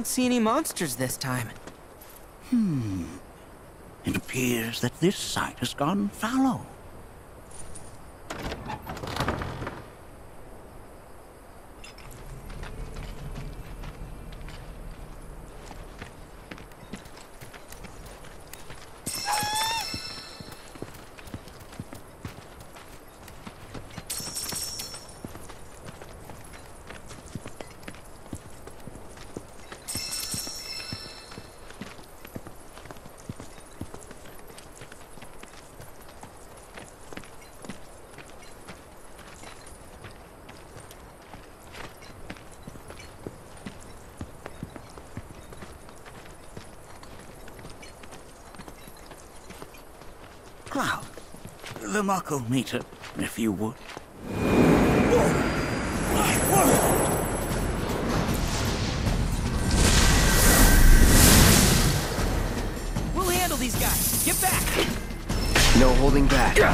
Don't see any monsters this time. Hmm. It appears that this site has gone fallow. The Mako meter, if you would. My word! We'll handle these guys. Get back! No holding back. You're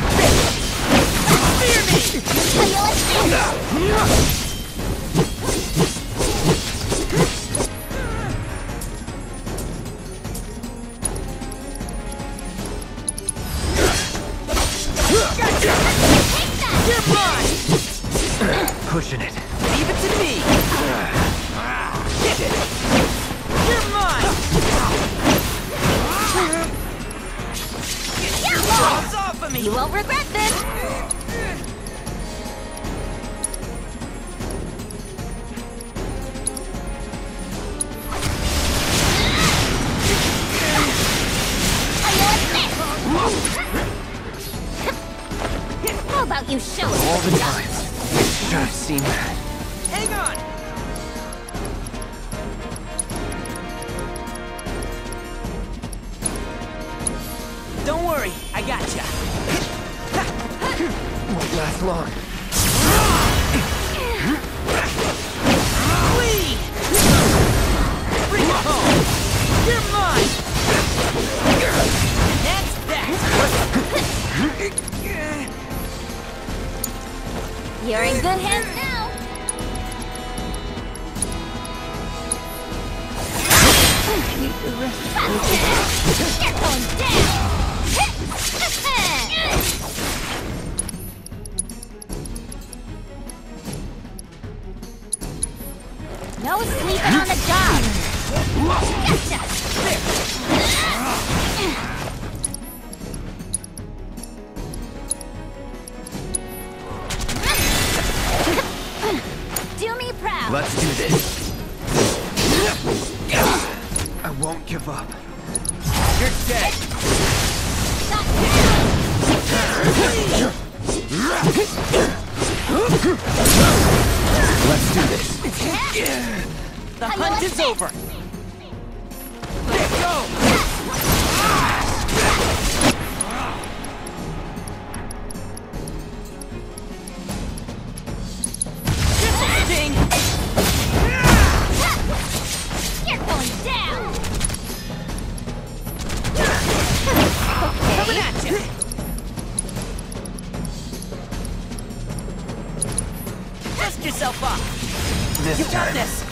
You won't regret this. How about you show us All the time. Should have seen that.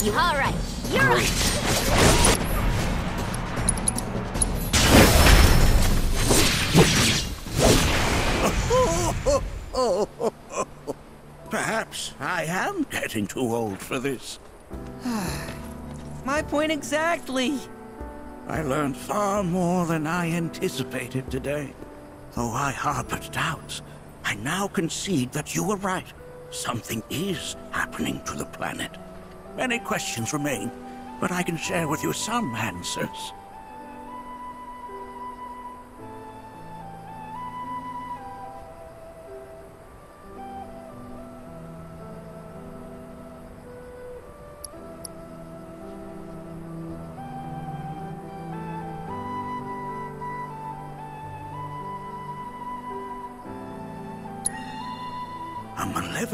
You all right? You're right. Perhaps I am getting too old for this. My point exactly! I learned far more than I anticipated today. Though I harbored doubts, I now concede that you were right. Something is happening to the planet. Many questions remain, but I can share with you some answers.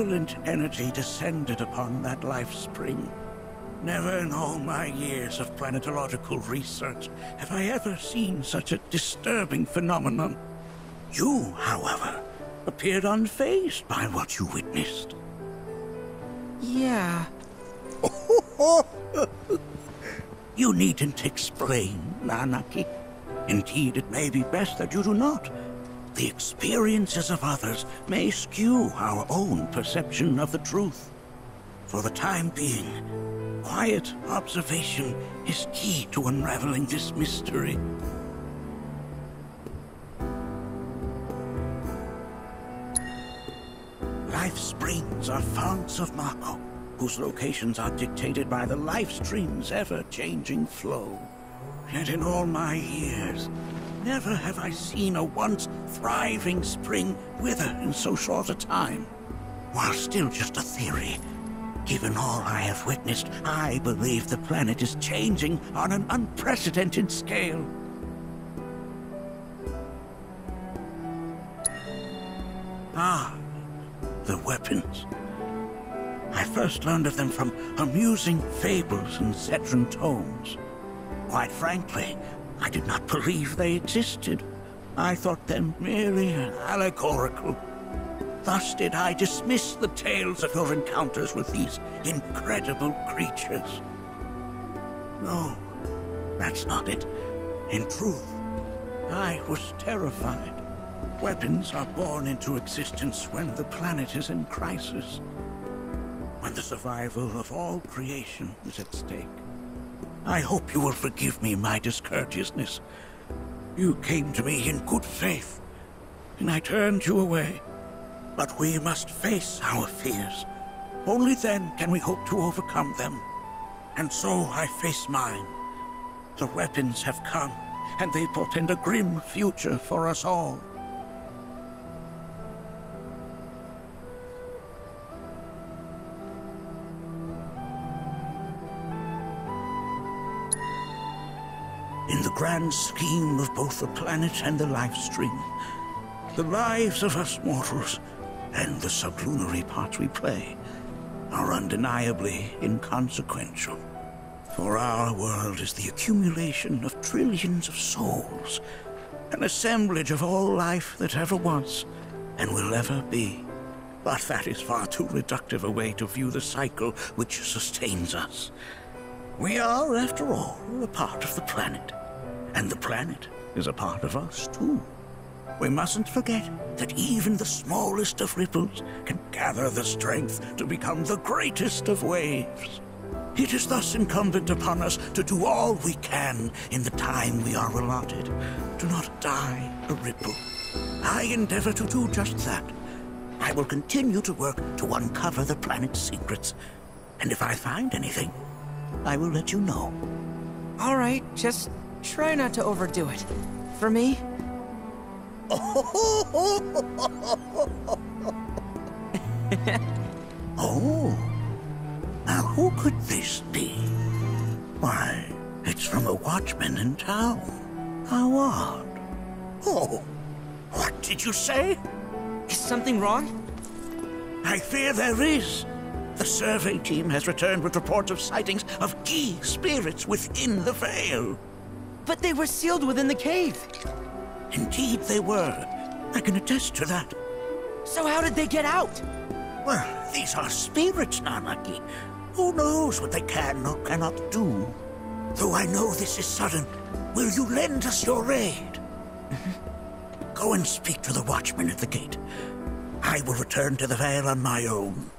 Malevolent energy descended upon that life spring. Never in all my years of planetological research have I ever seen such a disturbing phenomenon. You, however, appeared unfazed by what you witnessed. Yeah. you needn't explain, Nanaki. Indeed, it may be best that you do not. The experiences of others may skew our own perception of the truth. For the time being, quiet observation is key to unraveling this mystery. Life springs are founts of Mako, whose locations are dictated by the life stream's ever-changing flow. Yet in all my years, never have I seen a once thriving spring wither in so short a time. While still just a theory, given all I have witnessed, I believe the planet is changing on an unprecedented scale. Ah, the weapons. I first learned of them from amusing fables and Cetran tomes. Quite frankly, I did not believe they existed. I thought them merely allegorical. Thus did I dismiss the tales of your encounters with these incredible creatures. No, that's not it. In truth, I was terrified. Weapons are born into existence when the planet is in crisis. When the survival of all creation is at stake. I hope you will forgive me my discourteousness. You came to me in good faith, and I turned you away. But we must face our fears. Only then can we hope to overcome them. And so I face mine. The weapons have come, and they portend a grim future for us all. In the grand scheme of both the planet and the life stream, the lives of us mortals and the sublunary parts we play are undeniably inconsequential. For our world is the accumulation of trillions of souls, an assemblage of all life that ever was and will ever be. But that is far too reductive a way to view the cycle which sustains us. We are, after all, a part of the planet. And the planet is a part of us, too. We mustn't forget that even the smallest of ripples can gather the strength to become the greatest of waves. It is thus incumbent upon us to do all we can in the time we are allotted. Do not die a ripple. I endeavor to do just that. I will continue to work to uncover the planet's secrets. And if I find anything, I will let you know. All right, just try not to overdo it. For me, Oh. Now who could this be? Why, it's from a watchman in town. How odd. Oh, what did you say? is something wrong? I fear there is. The survey team has returned with reports of sightings of key spirits within the Vale. But they were sealed within the cave. Indeed they were. I can attest to that. So how did they get out? Well, these are spirits, Nanaki. Who knows what they can or cannot do? Though I know this is sudden, will you lend us your aid? Go and speak to the watchman at the gate. I will return to the Vale on my own.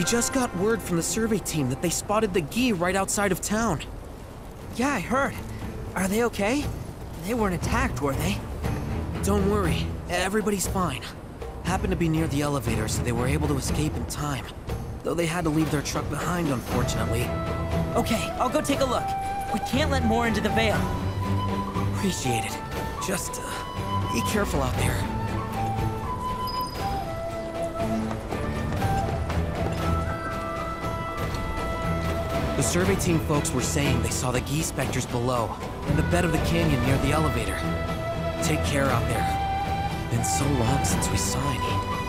We just got word from the survey team that they spotted the Gi right outside of town. Yeah, I heard. Are they okay? They weren't attacked, were they? Don't worry, everybody's fine. Happened to be near the elevator, so they were able to escape in time. Though they had to leave their truck behind, unfortunately. Okay, I'll go take a look. We can't let more into the Vale. Appreciate it. Just, uh, be careful out there. The survey team folks were saying they saw the Gi specters below, in the bed of the canyon near the elevator. Take care out there. Been so long since we saw any.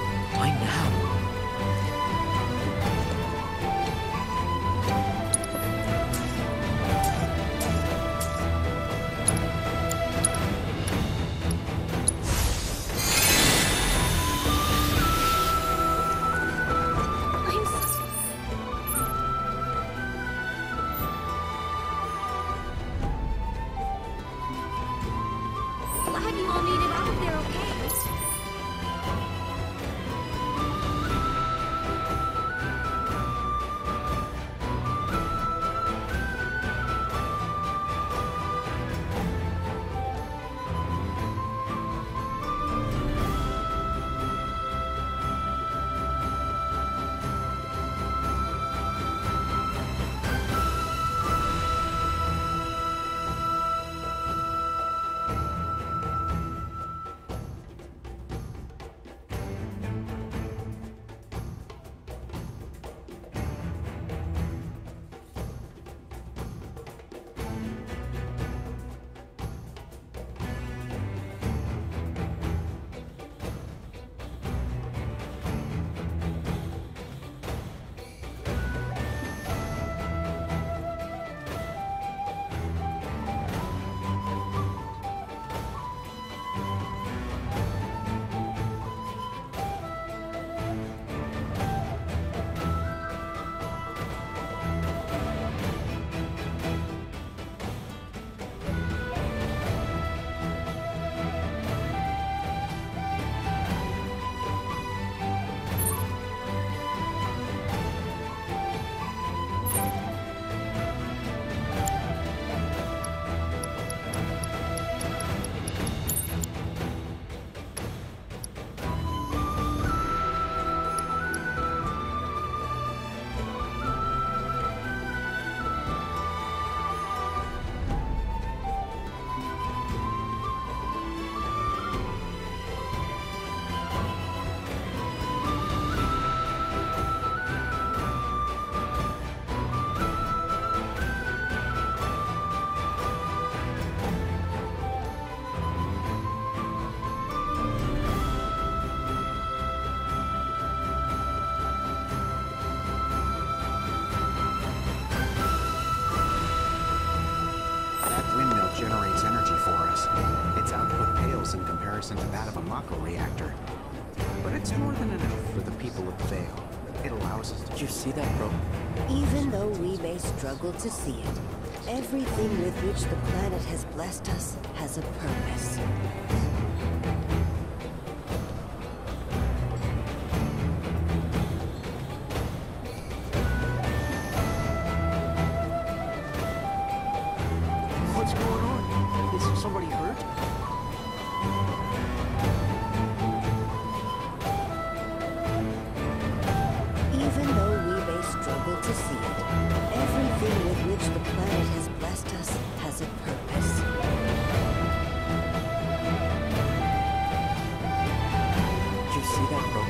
Struggle to see it, everything with which the planet has blessed us has a purpose. Did you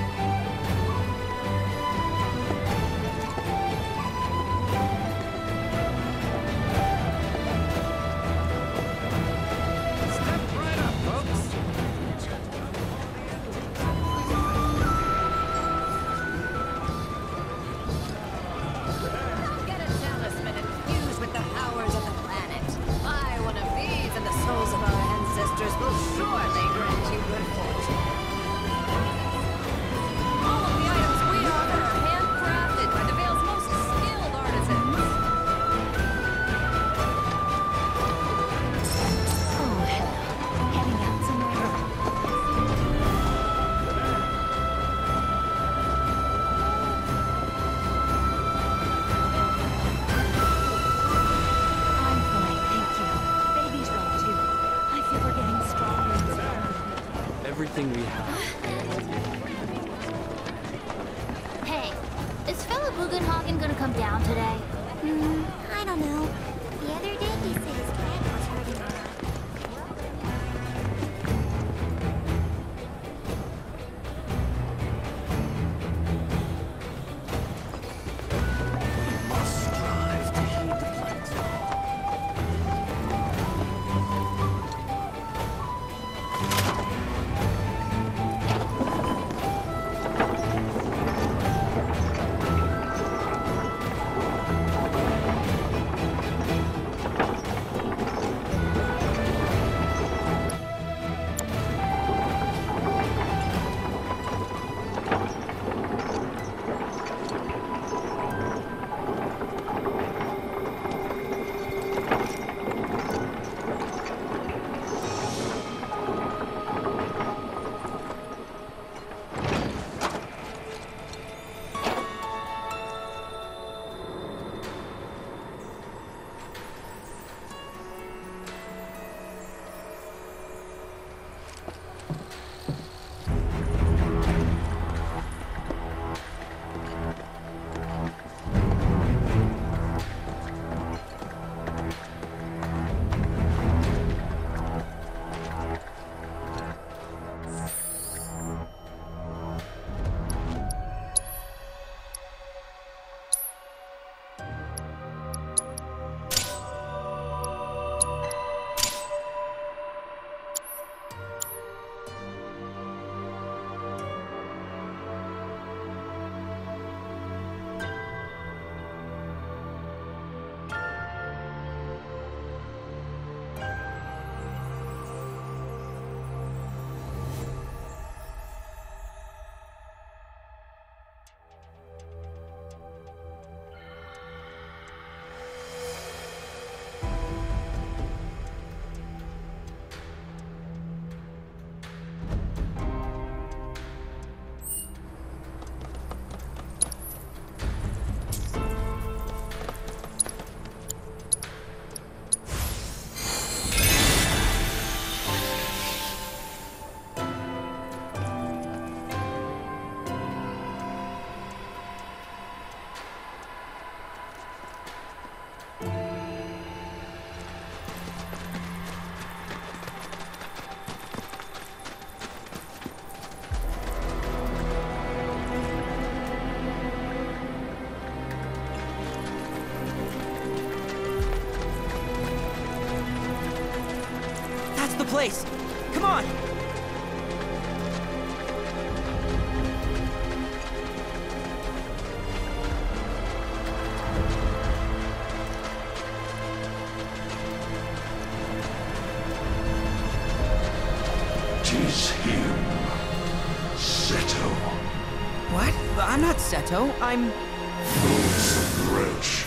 place. Come on! Tis him. Seto. What? I'm not Seto. I'm... Fool's wretch.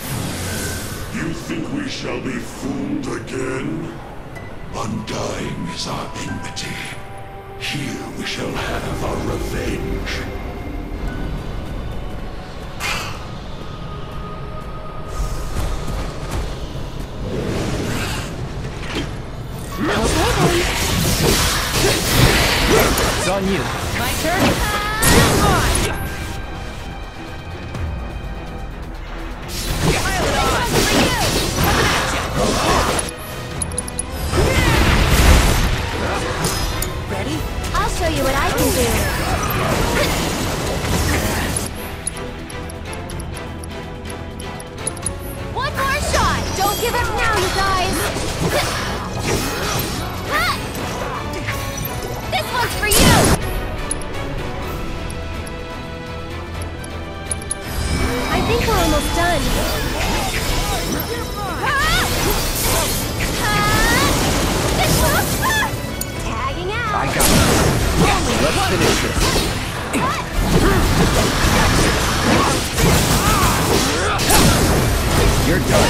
You think we shall be fooled again? Undying is our enmity. Here we shall have our revenge. You're done.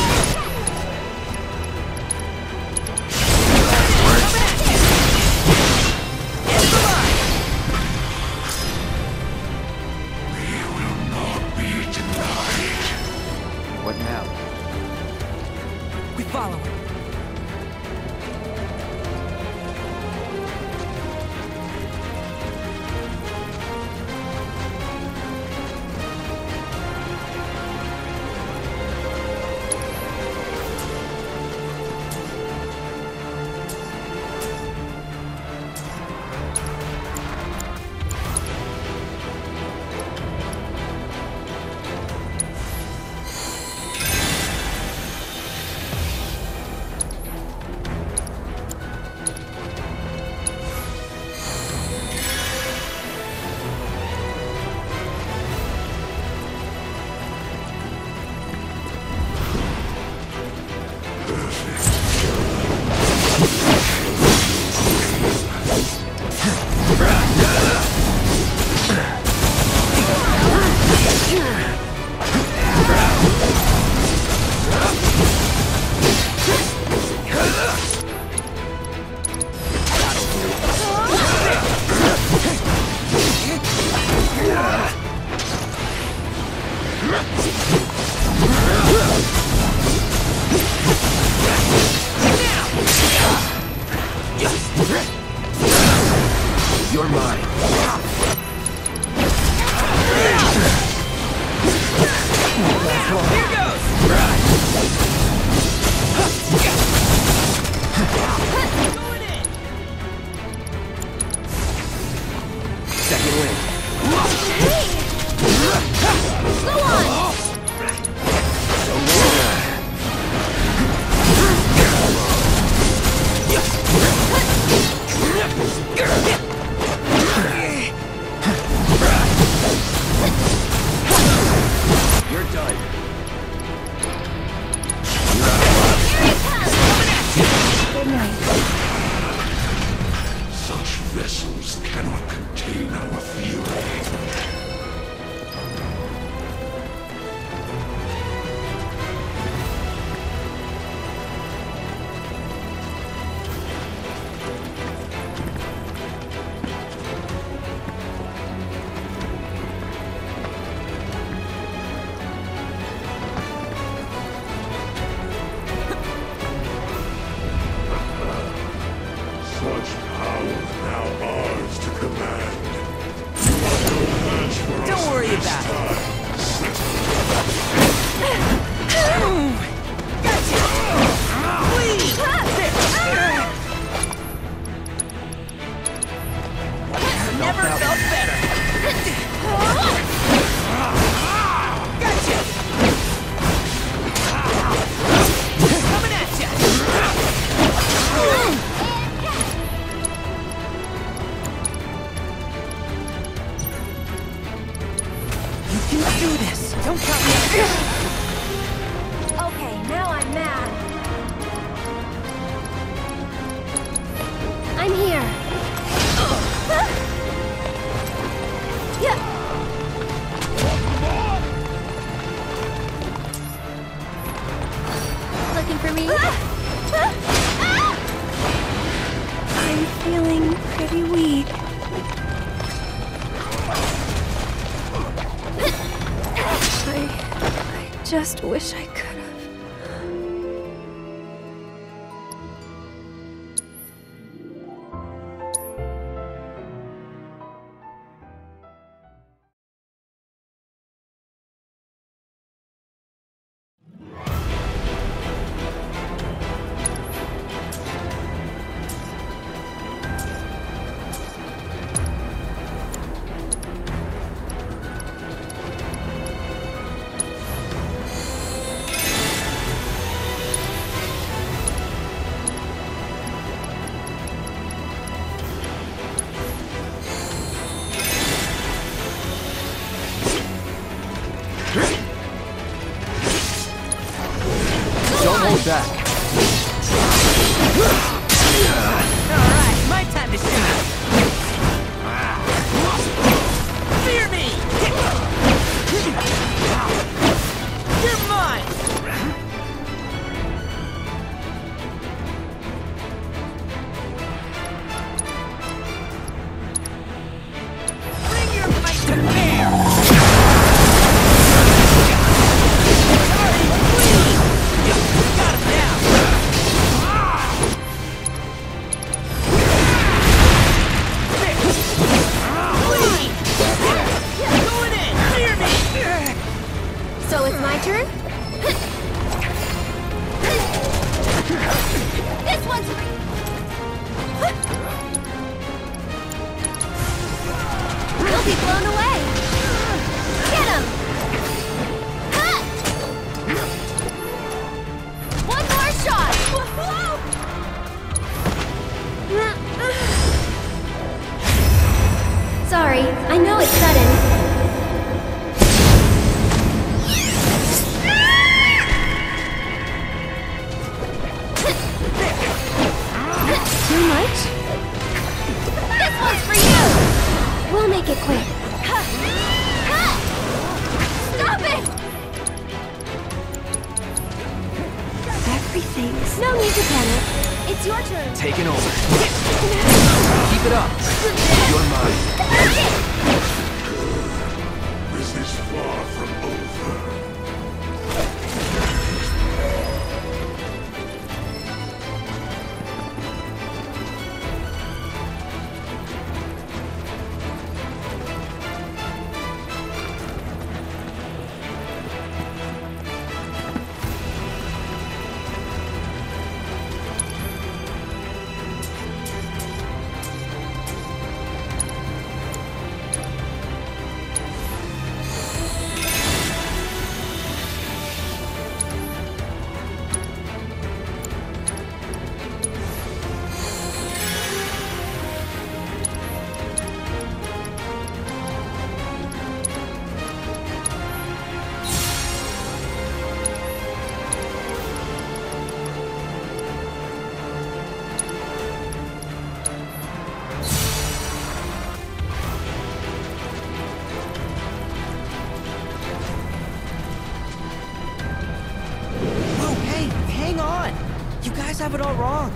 have it all wrong.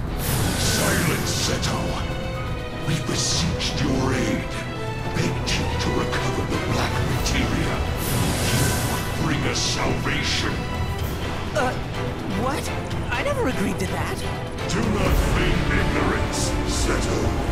Silence, Seto. We beseeched your aid. Begged you to recover the black materia. You bring us salvation. Uh, what? I never agreed to that. Do not feign ignorance, Seto.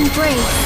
and break.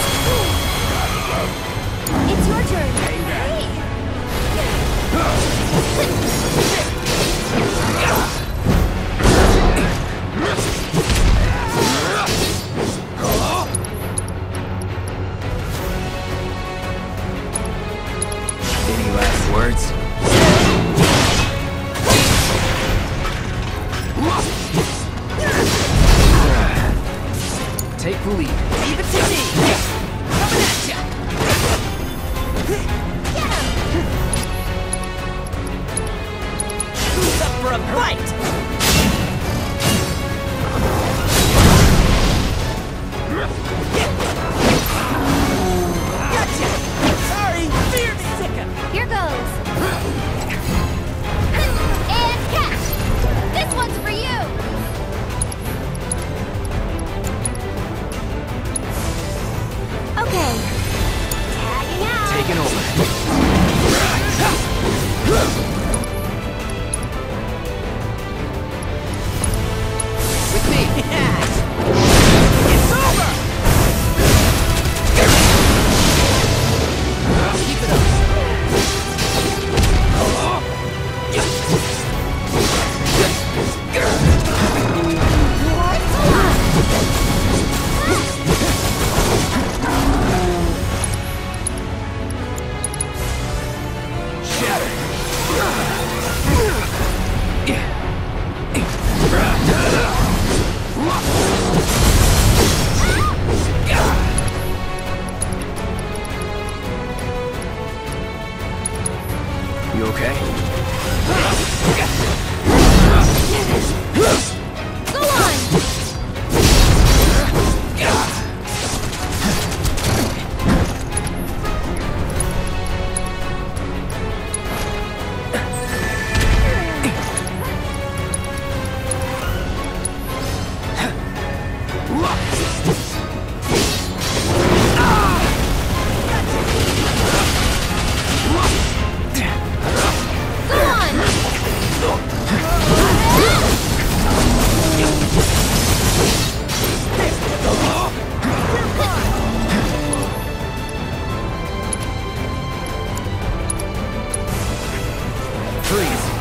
Freeze.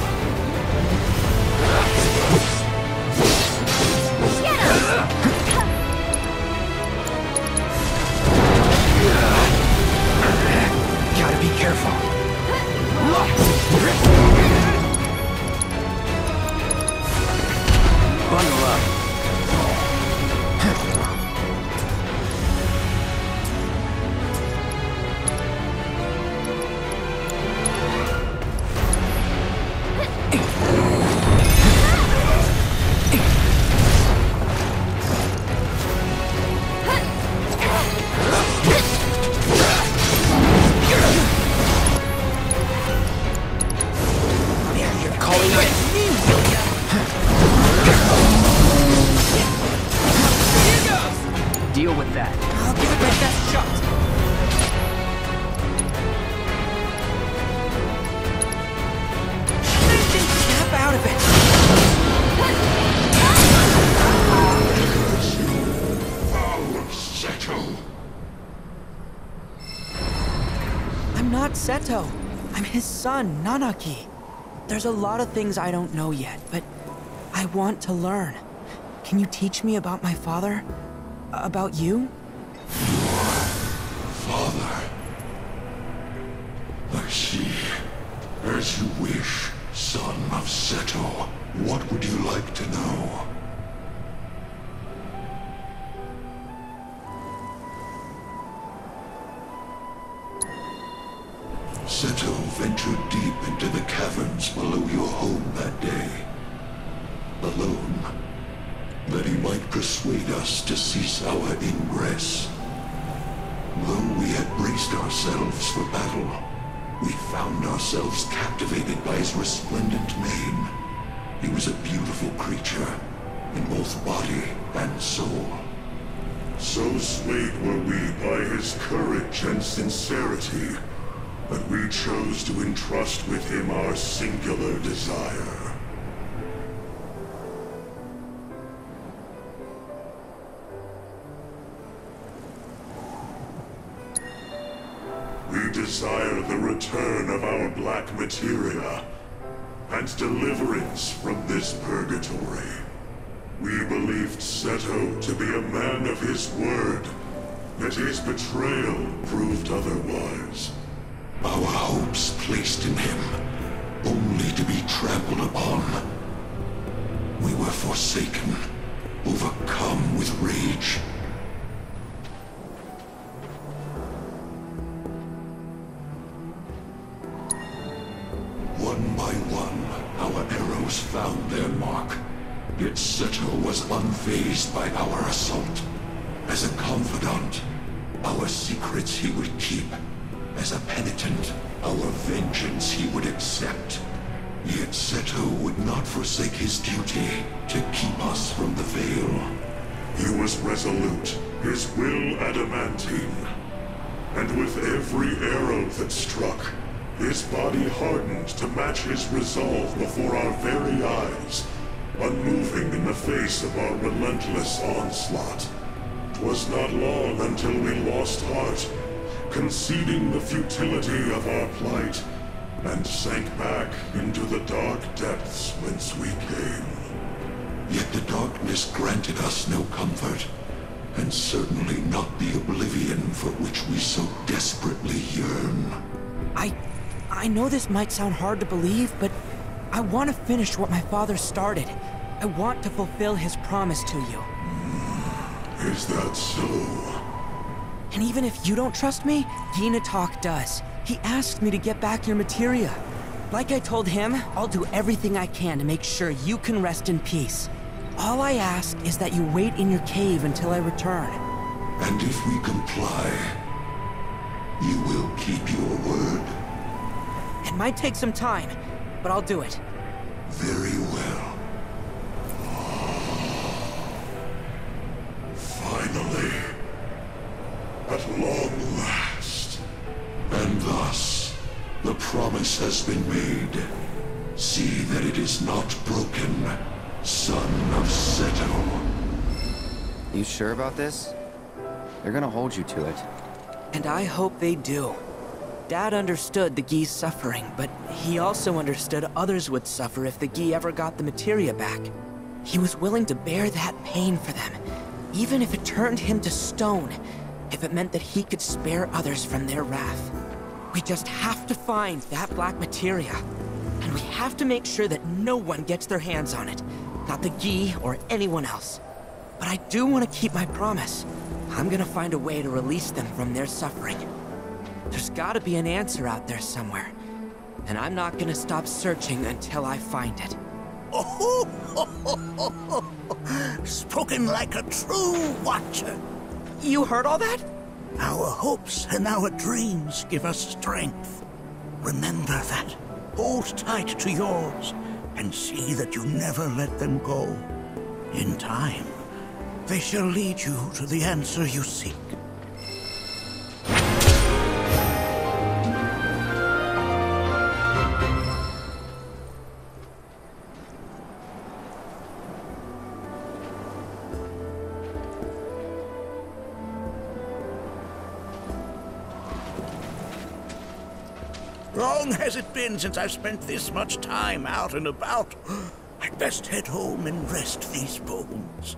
Son, Nanaki. There's a lot of things I don't know yet, but I want to learn. Can you teach me about my father? About you? Ingress. Though we had braced ourselves for battle, we found ourselves captivated by his resplendent mane. He was a beautiful creature, in both body and soul. So swayed were we by his courage and sincerity, that we chose to entrust with him our singular desire. Desire the return of our black materia and deliverance from this purgatory. We believed Seto to be a man of his word, yet his betrayal proved otherwise. Our hopes placed in him, only to be trampled upon. We were forsaken, overcome with rage. Yet Seto was unfazed by our assault. As a confidant, our secrets he would keep. As a penitent, our vengeance he would accept. Yet Seto would not forsake his duty to keep us from the Vale. He was resolute, his will adamantine. And with every arrow that struck, his body hardened to match his resolve before our very eyes, unmoving in the face of our relentless onslaught. 'Twas not long until we lost heart, conceding the futility of our plight, and sank back into the dark depths whence we came. Yet the darkness granted us no comfort, and certainly not the oblivion for which we so desperately yearn. I... I know this might sound hard to believe, but I want to finish what my father started. I want to fulfill his promise to you. Is that so? And even if you don't trust me, Talk does. He asked me to get back your materia. Like I told him, I'll do everything I can to make sure you can rest in peace. All I ask is that you wait in your cave until I return. And if we comply, you will keep your word. It might take some time, but I'll do it. Very well. Finally. At long last. And thus, the promise has been made. See that it is not broken, son of Seto. You sure about this? They're gonna hold you to it. And I hope they do. Dad understood the Gi's suffering, but he also understood others would suffer if the Gi ever got the materia back. He was willing to bear that pain for them, even if it turned him to stone, if it meant that he could spare others from their wrath. We just have to find that black materia, and we have to make sure that no one gets their hands on it, not the Gi or anyone else. But I do want to keep my promise. I'm gonna find a way to release them from their suffering. There's gotta be an answer out there somewhere. And I'm not gonna stop searching until I find it. Oh, spoken like a true watcher. You heard all that? Our hopes and our dreams give us strength. Remember that. Hold tight to yours, and see that you never let them go. In time, they shall lead you to the answer you seek. Has it been since I've spent this much time out and about. I'd best head home and rest these bones.